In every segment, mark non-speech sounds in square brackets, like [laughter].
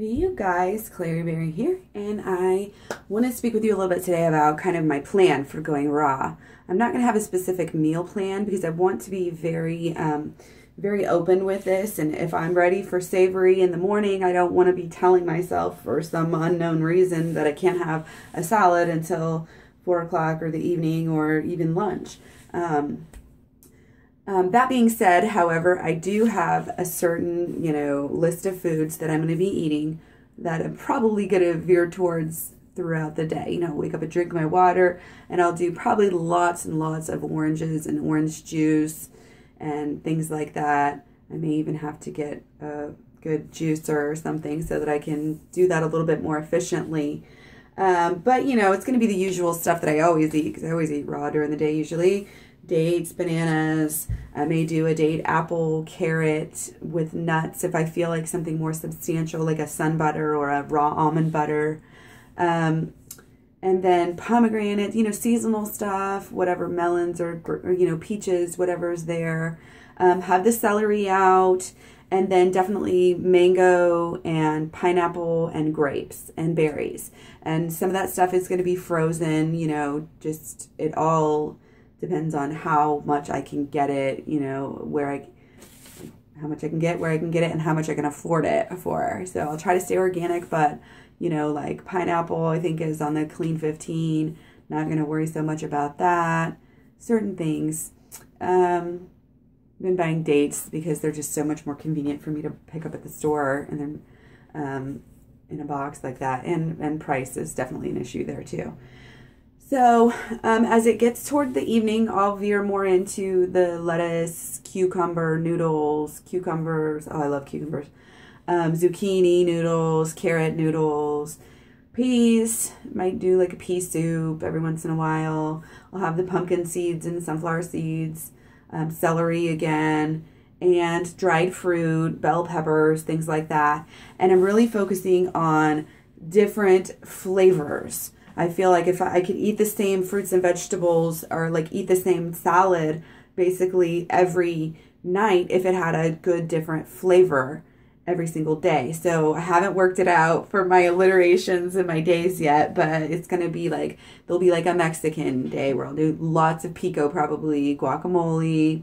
Hey you guys, Klairee Berry here, and I want to speak with you a little bit today about kind of my plan for going raw. I'm not going to have a specific meal plan because I want to be very, um, very open with this. And if I'm ready for savory in the morning, I don't want to be telling myself for some unknown reason that I can't have a salad until four o'clock or the evening or even lunch. Um, um, that being said, however, I do have a certain, you know, list of foods that I'm going to be eating that I'm probably going to veer towards throughout the day. You know, wake up and drink my water, and I'll do probably lots and lots of oranges and orange juice and things like that. I may even have to get a good juicer or something so that I can do that a little bit more efficiently. Um, but you know, it's going to be the usual stuff that I always eat because I always eat raw during the day usually dates, bananas. I may do a date apple, carrot with nuts if I feel like something more substantial, like a sun butter or a raw almond butter. Um, and then pomegranates, you know, seasonal stuff, whatever melons or, or you know, peaches, whatever's there. Um, have the celery out, and then definitely mango and pineapple and grapes and berries. And some of that stuff is going to be frozen, you know, just it all depends on how much I can get it, you know, where I how much I can get, where I can get it, and how much I can afford it for. So I'll try to stay organic, but you know, like pineapple, I think is on the clean 15. Not going to worry so much about that. Certain things. Um, I've been buying dates because they're just so much more convenient for me to pick up at the store and then um, in a box like that. And, and price is definitely an issue there too. So um, as it gets toward the evening, I'll veer more into the lettuce, cucumber, noodles, cucumbers. Oh, I love cucumbers. Um, zucchini noodles, carrot noodles, peas. Might do like a pea soup every once in a while. I'll have the pumpkin seeds and sunflower seeds, um, celery again, and dried fruit, bell peppers, things like that. And I'm really focusing on different flavors I feel like if I could eat the same fruits and vegetables or like eat the same salad basically every night if it had a good different flavor every single day. So I haven't worked it out for my alliterations and my days yet, but it's going to be like, there'll be like a Mexican day where I'll do lots of pico, probably guacamole.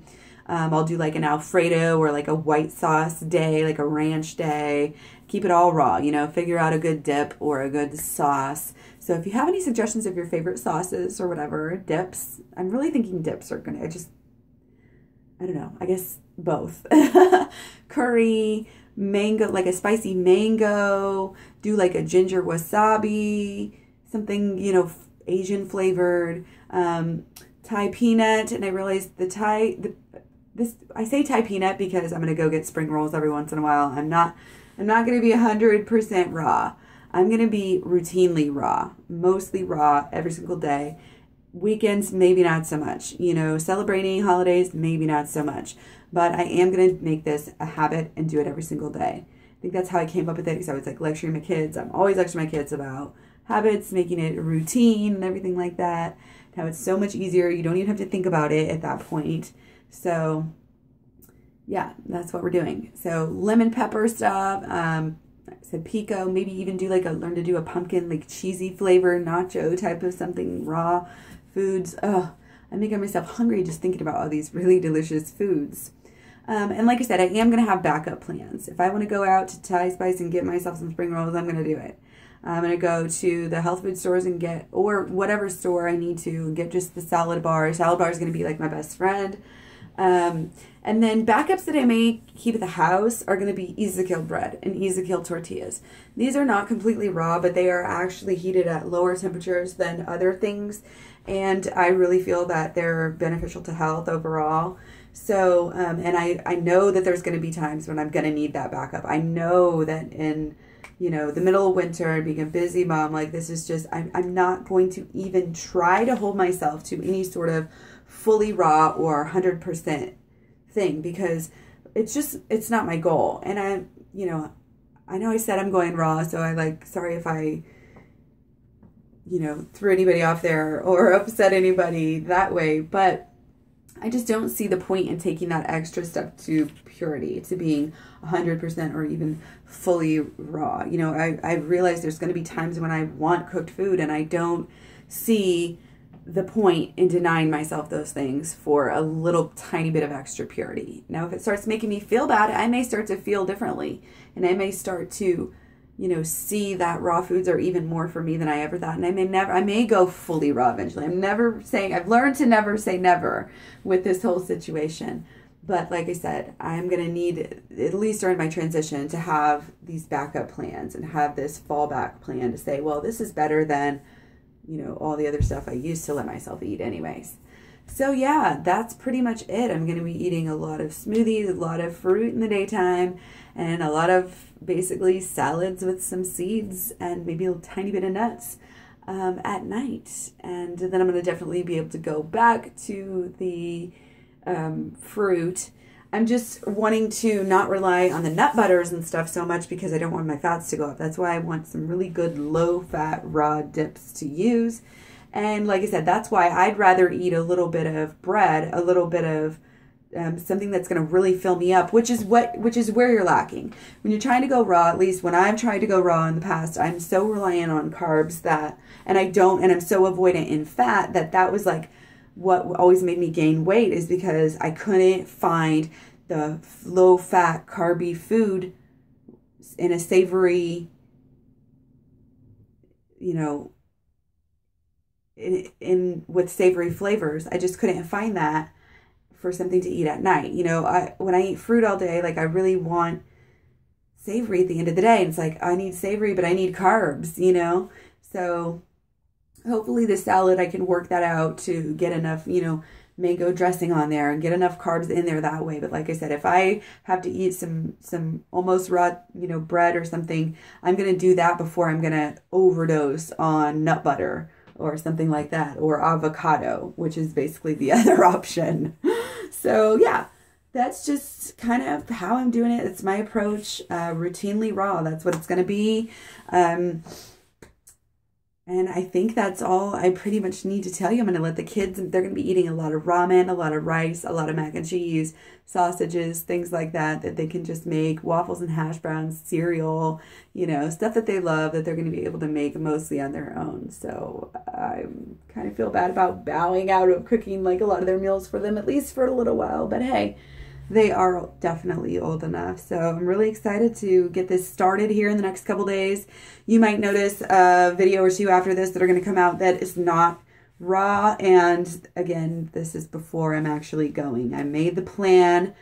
Um, I'll do like an Alfredo or like a white sauce day, like a ranch day. Keep it all raw, you know, figure out a good dip or a good sauce so if you have any suggestions of your favorite sauces or whatever, dips, I'm really thinking dips are gonna, I just, I don't know, I guess both. [laughs] Curry, mango, like a spicy mango, do like a ginger wasabi, something, you know, Asian flavored, um, Thai peanut, and I realized the Thai, the, this, I say Thai peanut because I'm gonna go get spring rolls every once in a while. I'm not, I'm not gonna be 100% raw. I'm going to be routinely raw, mostly raw every single day. Weekends, maybe not so much. You know, celebrating holidays, maybe not so much. But I am going to make this a habit and do it every single day. I think that's how I came up with it because I was like lecturing my kids. I'm always lecturing my kids about habits, making it routine and everything like that. Now it's so much easier. You don't even have to think about it at that point. So, yeah, that's what we're doing. So, lemon pepper stuff, um, I said pico, maybe even do like a learn to do a pumpkin like cheesy flavor nacho type of something raw foods. Oh, I'm making myself hungry just thinking about all these really delicious foods. Um, and like I said, I am going to have backup plans. If I want to go out to Thai Spice and get myself some spring rolls, I'm going to do it. I'm going to go to the health food stores and get, or whatever store I need to, get just the salad bar. Salad bar is going to be like my best friend. Um, and then backups that I may keep at the house are going to be Ezekiel bread and Ezekiel tortillas. These are not completely raw, but they are actually heated at lower temperatures than other things. And I really feel that they're beneficial to health overall. So, um, and I, I know that there's going to be times when I'm going to need that backup. I know that in, you know, the middle of winter, and being a busy mom, like this is just, I'm, I'm not going to even try to hold myself to any sort of fully raw or 100% thing because it's just it's not my goal and i you know i know i said i'm going raw so i like sorry if i you know threw anybody off there or [laughs] upset anybody that way but I just don't see the point in taking that extra step to purity, to being 100% or even fully raw. You know, I, I realize there's going to be times when I want cooked food and I don't see the point in denying myself those things for a little tiny bit of extra purity. Now, if it starts making me feel bad, I may start to feel differently and I may start to you know, see that raw foods are even more for me than I ever thought. And I may never, I may go fully raw eventually. I'm never saying, I've learned to never say never with this whole situation. But like I said, I'm going to need, at least during my transition, to have these backup plans and have this fallback plan to say, well, this is better than, you know, all the other stuff I used to let myself eat, anyways. So, yeah, that's pretty much it. I'm going to be eating a lot of smoothies, a lot of fruit in the daytime, and a lot of basically salads with some seeds and maybe a tiny bit of nuts um, at night. And then I'm going to definitely be able to go back to the um, fruit. I'm just wanting to not rely on the nut butters and stuff so much because I don't want my fats to go up. That's why I want some really good low fat raw dips to use. And like I said, that's why I'd rather eat a little bit of bread, a little bit of um, something that's going to really fill me up, which is what which is where you're lacking. When you're trying to go raw, at least when I've tried to go raw in the past, I'm so reliant on carbs that, and I don't, and I'm so avoidant in fat that that was like what always made me gain weight is because I couldn't find the low fat carby food in a savory, you know, in, in with savory flavors. I just couldn't find that for something to eat at night. You know, I when I eat fruit all day, like I really want savory at the end of the day. It's like I need savory, but I need carbs, you know? So hopefully the salad I can work that out to get enough, you know, mango dressing on there and get enough carbs in there that way. But like I said, if I have to eat some some almost raw, you know, bread or something, I'm gonna do that before I'm gonna overdose on nut butter or something like that, or avocado, which is basically the [laughs] other option. So, yeah, that's just kind of how I'm doing it. It's my approach, uh, routinely raw. That's what it's going to be. Um, and I think that's all I pretty much need to tell you. I'm going to let the kids, they're going to be eating a lot of ramen, a lot of rice, a lot of mac and cheese, sausages, things like that, that they can just make, waffles and hash browns, cereal, you know, stuff that they love that they're going to be able to make mostly on their own. So I kind of feel bad about bowing out of cooking like a lot of their meals for them, at least for a little while. But hey, they are definitely old enough. So I'm really excited to get this started here in the next couple days. You might notice a video or two after this that are going to come out that is not raw. And again, this is before I'm actually going. I made the plan.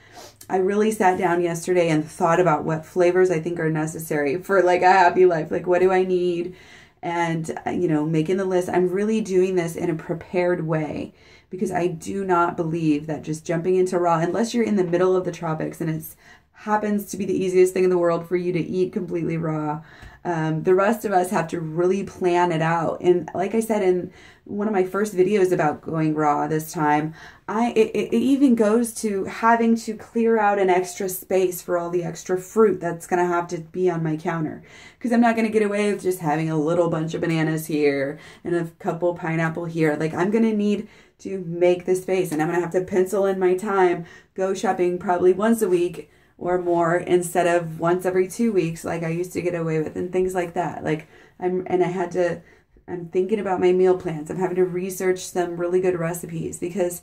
I really sat down yesterday and thought about what flavors I think are necessary for like a happy life. Like, what do I need? And, uh, you know, making the list. I'm really doing this in a prepared way because I do not believe that just jumping into raw, unless you're in the middle of the tropics and it happens to be the easiest thing in the world for you to eat completely raw, um, the rest of us have to really plan it out. And like I said in one of my first videos about going raw this time, I it, it even goes to having to clear out an extra space for all the extra fruit that's going to have to be on my counter. Because I'm not going to get away with just having a little bunch of bananas here and a couple pineapple here. Like I'm going to need to make the space and I'm going to have to pencil in my time, go shopping probably once a week or more instead of once every 2 weeks like I used to get away with and things like that. Like I'm and I had to I'm thinking about my meal plans. I'm having to research some really good recipes because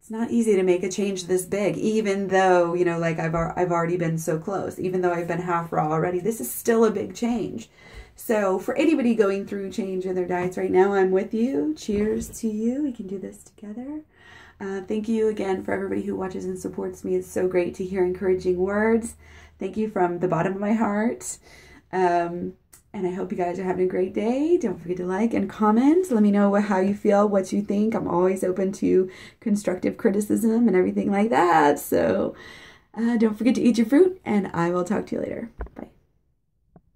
it's not easy to make a change this big even though, you know, like I've I've already been so close. Even though I've been half raw already, this is still a big change. So, for anybody going through change in their diets right now, I'm with you. Cheers to you. We can do this together. Uh, thank you again for everybody who watches and supports me. It's so great to hear encouraging words. Thank you from the bottom of my heart. Um, and I hope you guys are having a great day. Don't forget to like and comment. Let me know how you feel, what you think. I'm always open to constructive criticism and everything like that. So uh, don't forget to eat your fruit, and I will talk to you later. Bye.